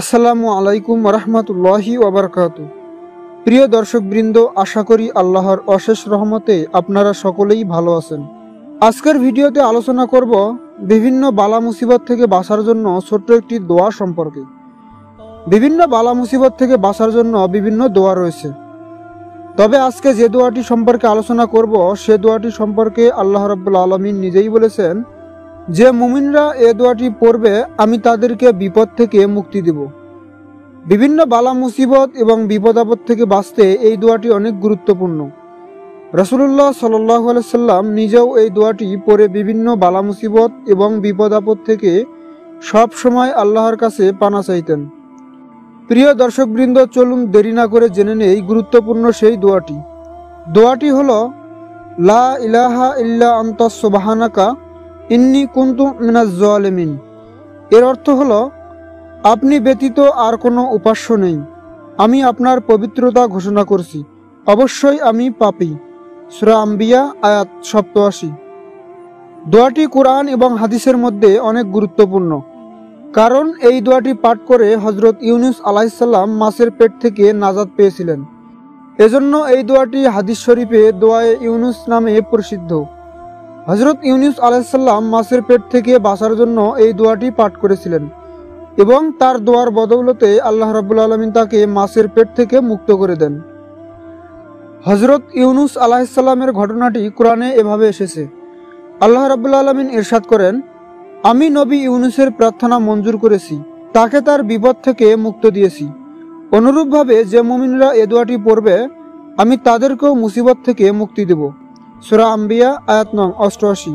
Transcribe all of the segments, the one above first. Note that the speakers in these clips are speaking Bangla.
আসসালামু আলাইকুম রহমতুল্লাহি ওবরকাত। প্রিয় দর্শকবৃন্দ, আশা করি আল্লাহর অশেষ রহমতে আপনারা সকলেই ভালো আছেন। আজকের ভিডিওতে আলোচনা করব বিভিন্ন বালা মুসিবত থেকে বাঁচার জন্য ছোট্ট একটি দোয়া সম্পর্কে। বিভিন্ন বালা মুসিবত থেকে বাঁচার জন্য বিভিন্ন দোয়া রয়েছে। তবে আজকে যে দোয়াটি সম্পর্কে আলোচনা করব, সে দোয়াটি সম্পর্কে আল্লাহ রাব্বুল আলমিন নিজেই বলেছেন যে মুমিনরা এ দোয়াটি পড়বে, আমি তাদেরকে বিপদ থেকে মুক্তি দেব। বিভিন্ন বালা মুসিবত এবং বিপদ আপদ থেকে বাঁচতে এই দোয়াটি অনেক গুরুত্বপূর্ণ। রসুল্লাহ সাল্লাম নিজেও এই দোয়াটি পড়ে বিভিন্ন বালা মুসিবত এবং বিপদ আপদ থেকে সব সময় আল্লাহর কাছে পানা চাইতেন। প্রিয় দর্শকবৃন্দ, চলুন দেরি না করে জেনে নেই গুরুত্বপূর্ণ সেই দোয়াটি। দোয়াটি হলো, লা ইলাহা ইল্লা আন্তা সুবহানাকা ইন্নি কুন্তু মিনাজ জালিমিন। এর অর্থ হলো, আপনি ব্যতীত আর কোনো উপাস্য নেই। আমি আপনার পবিত্রতা ঘোষণা করছি। অবশ্যই আমি পাপী। সুরা আম্বিয়া, আয়াত সপ্তআশি। দোয়াটি কোরআন এবং হাদিসের মধ্যে অনেক গুরুত্বপূর্ণ। কারণ এই দোয়াটি পাঠ করে হজরত ইউনুস আলাহিসাল্লাম মাছের পেট থেকে নাজাদ পেয়েছিলেন। এজন্য এই দোয়াটি হাদিস শরীফে দোয়ায়ে ইউনুস নামে প্রসিদ্ধ। হজরত ইউনুস আলাহিসাল্লাম মাছের পেট থেকে বাঁচার জন্য এই দোয়াটি পাঠ করেছিলেন এবং তার দোয়ার বদৌলতে আল্লাহ রাবুল আলমিন তাকে মাছের পেট থেকে মুক্ত করে দেন। হজরত ইউনুস আলাহিসাল্লামের ঘটনাটি কোরআনে এভাবে এসেছে। আল্লাহ রাবুল্লা আলমিন ইরশাদ করেন, আমি নবী ইউনুসের প্রার্থনা মঞ্জুর করেছি, তাকে তার বিপদ থেকে মুক্ত দিয়েছি। অনুরূপভাবে যে মুমিনরা এ দোয়াটি পড়বে, আমি তাদেরকেও মুসিবত থেকে মুক্তি দেব। সুরা আম্বিয়া, আয়াত নং অষ্টআশি।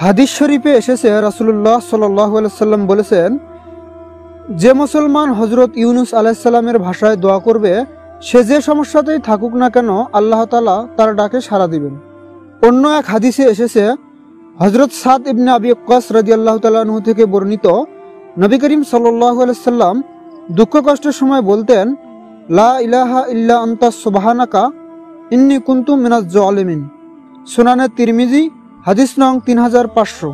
হাদিস শরীফে এসেছে রাসুল্লাহ সাল্লাম বলেছেন, যে মুসলমান হজরত ইউনুস আলাহিসাল্লামের ভাষায় দোয়া করবে, সে যে সমস্যাতেই থাকুক না কেন, আল্লাহ তালা তার ডাকে সাড়া দিবেন। অন্য এক হাদিসে এসেছে হজরত সাদ ইবনে আবি কাস রাজি আল্লাহ তালাহ থেকে বর্ণিত নবী করিম সাল্লাহ আলাইসাল্লাম দুঃখ কষ্টের সময় বলতেন, লা ইলাহা ইল্লা আন্তা সুবাহানাকা ইন্নি কুন্তু মিনাজ জালিমিন। সুনানে তিরমিজি, হাদিস নং তিন হাজার পাঁচশো।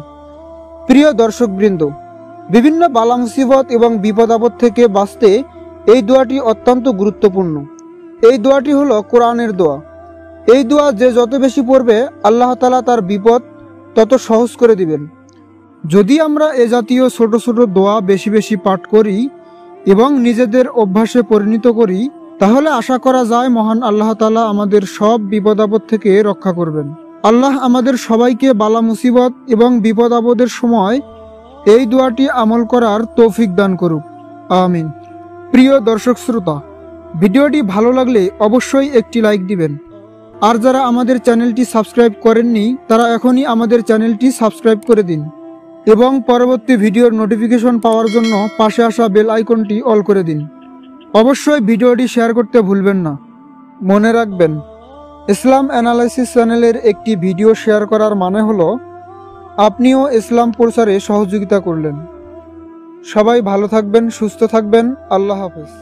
প্রিয় দর্শকবৃন্দ, বিভিন্ন বালা মুসিবত এবং বিপদ আপদ থেকে বাঁচতে এই দোয়াটি অত্যন্ত গুরুত্বপূর্ণ। এই দোয়াটি হলো কোরআনের দোয়া। এই দোয়া যে যত বেশি পড়বে, আল্লাহ তালা তার বিপদ তত সহজ করে দিবেন। যদি আমরা এ জাতীয় ছোট ছোট দোয়া বেশি বেশি পাঠ করি এবং নিজেদের অভ্যাসে পরিণত করি তাহলে আশা করা যায় মহান আল্লাহ তালা আমাদের সব বিপদ আপদ থেকে রক্ষা করবেন। আল্লাহ আমাদের সবাইকে বালা মুসিবত এবং বিপদ আপদের সময় এই দোয়াটি আমল করার তৌফিক দান করুক। আমিন। প্রিয় দর্শক শ্রোতা, ভিডিওটি ভালো লাগলে অবশ্যই একটি লাইক দিবেন। আর যারা আমাদের চ্যানেলটি সাবস্ক্রাইব করেননি, তারা এখনই আমাদের চ্যানেলটি সাবস্ক্রাইব করে দিন এবং পরবর্তী ভিডিওর নোটিফিকেশন পাওয়ার জন্য পাশে আসা বেল আইকনটি অল করে দিন। অবশ্যই ভিডিওটি শেয়ার করতে ভুলবেন না। মনে রাখবেন, ইসলাম অ্যানালাইসিস চ্যানেলের একটি ভিডিও শেয়ার করার মানে হল, আপনিও ইসলাম প্রচারে সহযোগিতা করলেন। সবাই ভালো থাকবেন, সুস্থ থাকবেন, আল্লাহ হাফেজ।